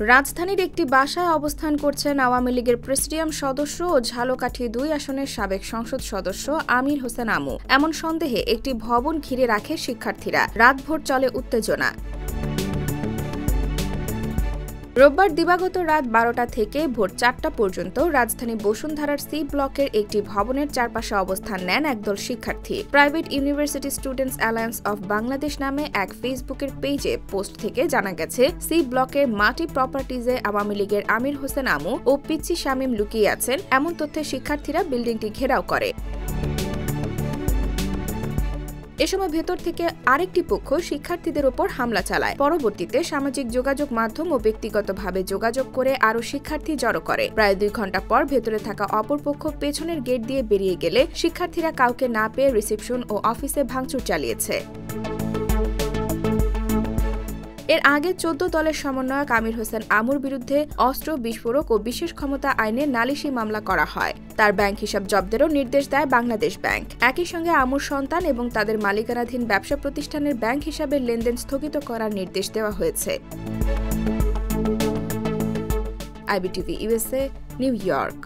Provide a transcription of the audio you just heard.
রাজধানীর একটি বাসায় অবস্থান করছেন আওয়ামী লীগের প্রেসিডিয়াম সদস্য ও ঝালকাঠি দুই আসনের সাবেক সংসদ সদস্য আমির হোসেন আমু। এমন সন্দেহে একটি ভবন ঘিরে রাখে শিক্ষার্থীরা। রাতভর চলে উত্তেজনা। রোববার দিবাগত রাত বারোটা থেকে ভোর চারটা পর্যন্ত রাজধানী বসুন্ধরার সি ব্লকের একটি ভবনের চারপাশে অবস্থান নেন একদল শিক্ষার্থী। Private university students alliance of Bangladesh নামে এক ফেসবুকের পেজে পোস্ট থেকে জানা গেছে, সি ব্লকের মাটি প্রপার্টিজে আওয়ামী লীগের আমির হোসেন আমু ও পিচ্চি শামীম লুকিয়ে আছেন। এমন তথ্যে শিক্ষার্থীরা বিল্ডিংটি ঘেরাও করে। এ সময় ভেতর থেকে আরেকটি পক্ষ শিক্ষার্থীদের ওপর হামলা চালায়। পরবর্তীতে সামাজিক যোগাযোগ মাধ্যম ও ব্যক্তিগতভাবে যোগাযোগ করে আরও শিক্ষার্থী জড়ো করে। প্রায় দুই ঘণ্টা পর ভেতরে থাকা অপর পক্ষ পেছনের গেট দিয়ে বেরিয়ে গেলে শিক্ষার্থীরা কাউকে না পেয়ে রিসেপশন ও অফিসে ভাঙচুর চালিয়েছে। এর আগে চোদ্দ দলের সমন্বয়ক আমির হোসেন আমুর বিরুদ্ধে অস্ত্র, বিস্ফোরক ও বিশেষ ক্ষমতা আইনে নালিশি মামলা করা হয়। তার ব্যাংক হিসাব জব্দেরও নির্দেশ দেয় বাংলাদেশ ব্যাংক। একই সঙ্গে আমুর সন্তান এবং তাদের মালিকানাধীন ব্যবসা প্রতিষ্ঠানের ব্যাংক হিসাবের লেনদেন স্থগিত করার নির্দেশ দেওয়া হয়েছে। IBTV USA New York.